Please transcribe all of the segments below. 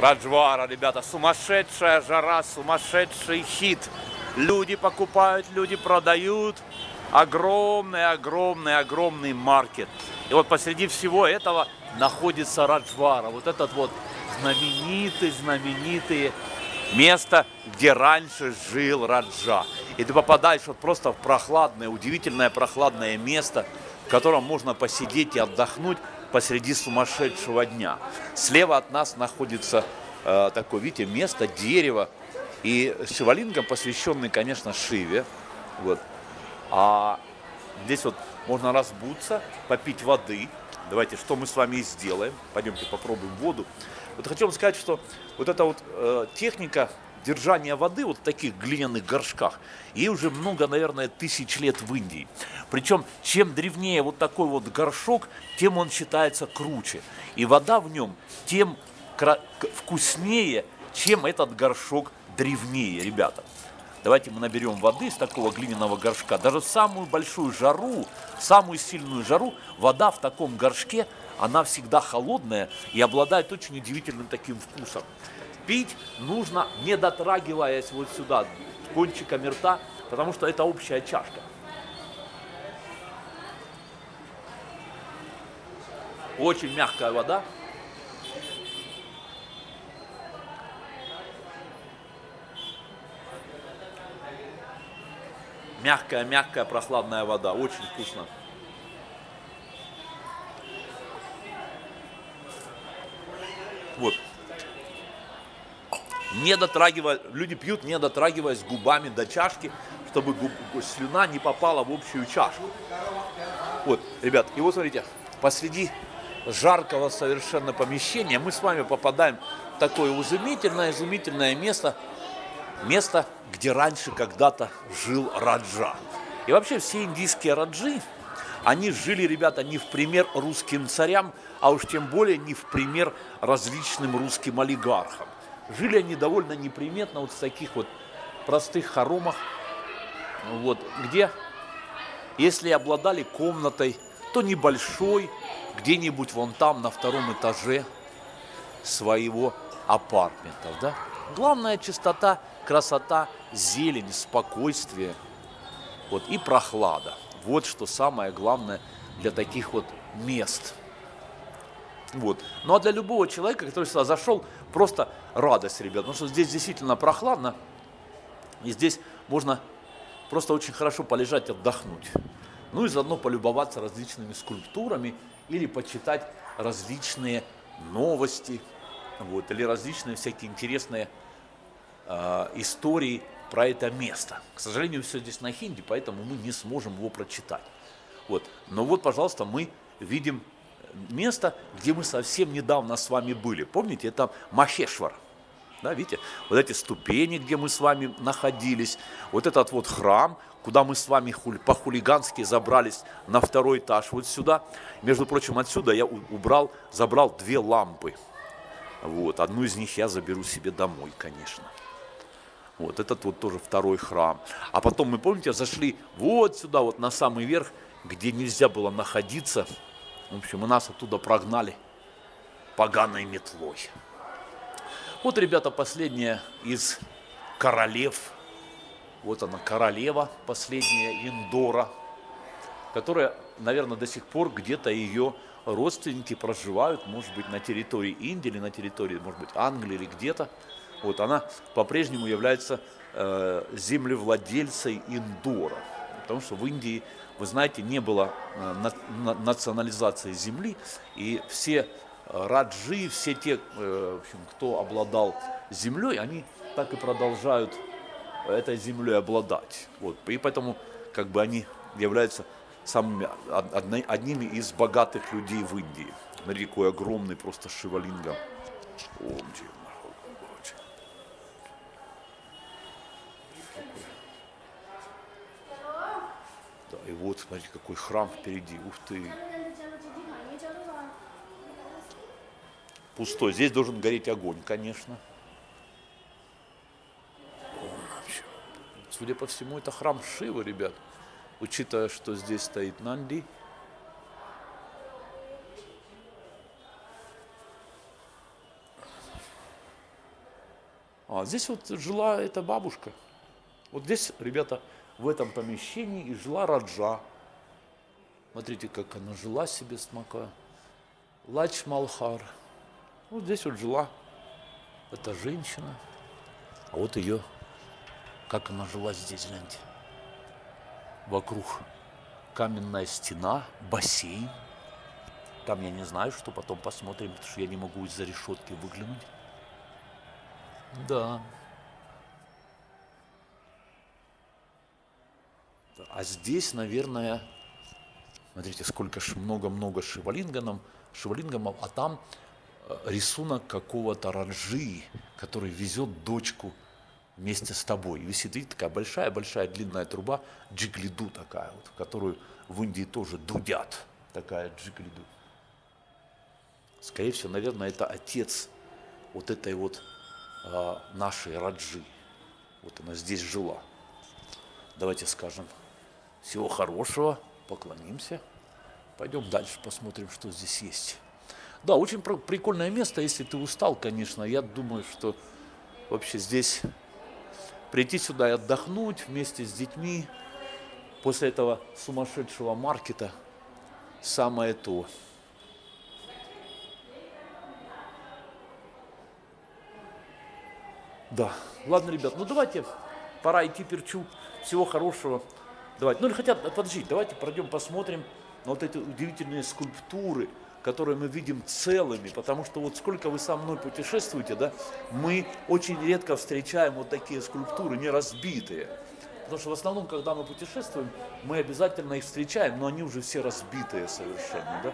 Раджвара, ребята, сумасшедшая жара, сумасшедший хит. Люди покупают, люди продают. Огромный, огромный, огромный маркет. И вот посреди всего этого находится Раджвара. Вот этот вот знаменитый, знаменитый место, где раньше жил Раджа. И ты попадаешь вот просто в прохладное, удивительное прохладное место, в котором можно посидеть и отдохнуть посреди сумасшедшего дня. Слева от нас находится э, такое, видите, место, дерево, и шивалингом посвященный, конечно, Шиве. Вот. А здесь вот можно разбуться, попить воды. Давайте, что мы с вами и сделаем. Пойдемте попробуем воду. Вот хочу вам сказать, что вот эта вот э, техника держания воды вот в таких глиняных горшках, ей уже много, наверное, тысяч лет в Индии. Причем, чем древнее вот такой вот горшок, тем он считается круче. И вода в нем тем вкуснее, чем этот горшок древнее, ребята. Давайте мы наберем воды из такого глиняного горшка. Даже в самую большую жару, самую сильную жару, вода в таком горшке, она всегда холодная и обладает очень удивительным таким вкусом. Пить нужно, не дотрагиваясь вот сюда, кончиками рта, потому что это общая чашка. Очень мягкая вода. Мягкая, мягкая, прохладная вода. Очень вкусно. Вот не дотрагивая, люди пьют, не дотрагиваясь губами до чашки, чтобы губ, слюна не попала в общую чашку. Вот, ребят, и вот смотрите, посреди жаркого совершенно помещения мы с вами попадаем в такое изумительное, изумительное место, место, где раньше когда-то жил Раджа. И вообще все индийские раджи, они жили, ребята, не в пример русским царям, а уж тем более не в пример различным русским олигархам. Жили они довольно неприметно вот в таких вот простых хоромах, вот, где, если обладали комнатой, то небольшой, где-нибудь вон там на втором этаже своего апартмента. Да? Главная чистота, красота, зелень, спокойствие вот, и прохлада. Вот что самое главное для таких вот мест. Вот. Ну а для любого человека, который сюда зашел, просто радость, ребят, потому что здесь действительно прохладно, и здесь можно просто очень хорошо полежать, отдохнуть. Ну и заодно полюбоваться различными скульптурами или почитать различные новости, вот, или различные всякие интересные э, истории про это место. К сожалению, все здесь на хинди, поэтому мы не сможем его прочитать. Вот. Но вот, пожалуйста, мы видим место, где мы совсем недавно с вами были. Помните, это Махешвар. Да, видите, вот эти ступени, где мы с вами находились, вот этот вот храм, куда мы с вами по-хулигански забрались на второй этаж вот сюда. Между прочим, отсюда я убрал, забрал две лампы. Вот, одну из них я заберу себе домой, конечно. Вот этот вот тоже второй храм. А потом мы, помните, зашли вот сюда, вот на самый верх, где нельзя было находиться, в общем, и нас оттуда прогнали поганой метлой. Вот, ребята, последняя из королев. Вот она, королева, последняя Индора, которая, наверное, до сих пор где-то ее родственники проживают, может быть, на территории Индии или на территории, может быть, Англии или где-то. Вот она по-прежнему является э, землевладельцей Индора, потому что в Индии вы знаете, не было э, национализации земли, и все э, раджи, все те, э, в общем, кто обладал землей, они так и продолжают этой землей обладать. Вот. И поэтому как бы они являются самыми, одними из богатых людей в Индии. Смотри, какой огромный просто шивалинга. Ом, И вот, смотрите, какой храм впереди. Ух ты. Пустой. Здесь должен гореть огонь, конечно. Судя по всему, это храм Шивы, ребят. Учитывая, что здесь стоит Нанди. А здесь вот жила эта бабушка. Вот здесь, ребята, в этом помещении и жила Раджа. Смотрите, как она жила себе смока. Лач Малхар. Вот здесь вот жила эта женщина. А вот ее, как она жила здесь, гляньте. Вокруг каменная стена, бассейн. Там я не знаю, что потом посмотрим, потому что я не могу из-за решетки выглянуть. Да. А здесь, наверное, смотрите, сколько много-много шивалингамов, шивалингамов, а там э, рисунок какого-то ранжи, который везет дочку вместе с тобой. И висит, видите, такая большая-большая длинная труба, джиглиду такая вот, которую в Индии тоже дудят, такая джиглиду. Скорее всего, наверное, это отец вот этой вот а, нашей Раджи. Вот она здесь жила. Давайте скажем всего хорошего, поклонимся. Пойдем дальше посмотрим, что здесь есть. Да, очень прикольное место, если ты устал, конечно. Я думаю, что вообще здесь прийти сюда и отдохнуть вместе с детьми после этого сумасшедшего маркета самое то. Да. Ладно, ребят, ну давайте, пора идти перчу. Всего хорошего. Давайте. Ну или хотя, подождите, давайте пройдем посмотрим на вот эти удивительные скульптуры, которые мы видим целыми, потому что вот сколько вы со мной путешествуете, да, мы очень редко встречаем вот такие скульптуры, не разбитые. Потому что в основном, когда мы путешествуем, мы обязательно их встречаем, но они уже все разбитые совершенно, да.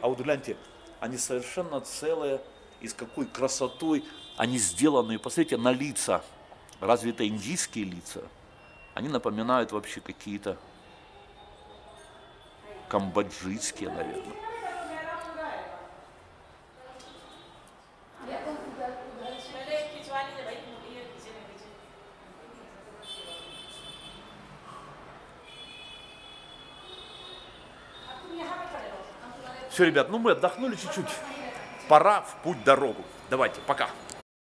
А вот гляньте, они совершенно целые, и с какой красотой они сделаны. Посмотрите на лица. Разве это индийские лица? Они напоминают вообще какие-то камбоджийские, наверное. Все, ребят, ну мы отдохнули чуть-чуть. Пора в путь дорогу. Давайте, пока.